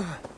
Ugh.